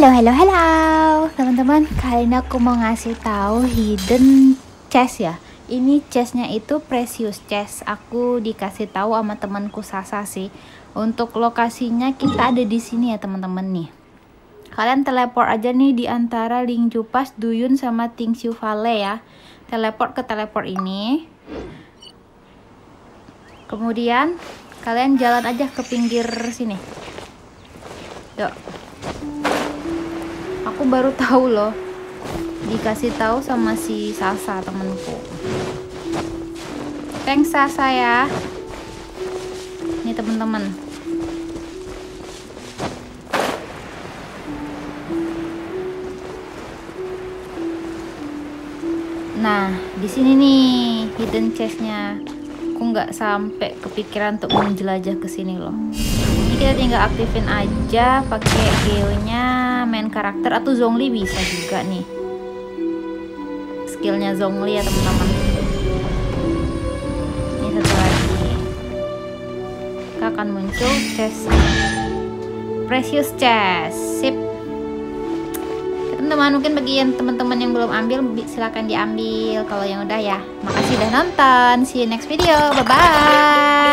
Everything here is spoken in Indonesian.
Halo, halo, halo, teman-teman. Kali ini aku mau ngasih tahu hidden chest ya. Ini chestnya itu precious chest. Aku dikasih tahu sama temanku Sasa sih. Untuk lokasinya kita ada di sini ya teman-teman nih. Kalian teleport aja nih di antara Ling Jupas, Duyun sama Tingxiu Valley ya. Teleport ke teleport ini. Kemudian kalian jalan aja ke pinggir sini. Yuk aku baru tahu loh. Dikasih tahu sama si Sasa temenku thanks Sasa ya. Ini teman-teman. Nah di sini nih hidden chestnya aku nggak sampai kepikiran untuk menjelajah ke sini loh. Ini kita tinggal aktifin aja pakai geonya main karakter atau Zhongli bisa juga nih. Skillnya Zhongli ya teman-teman. Ini satu lagi. Kita akan muncul chest. Precious chest. Sip teman-teman mungkin bagi yang teman-teman yang belum ambil silahkan diambil. Kalau yang udah ya makasih udah nonton. See you next video. Bye bye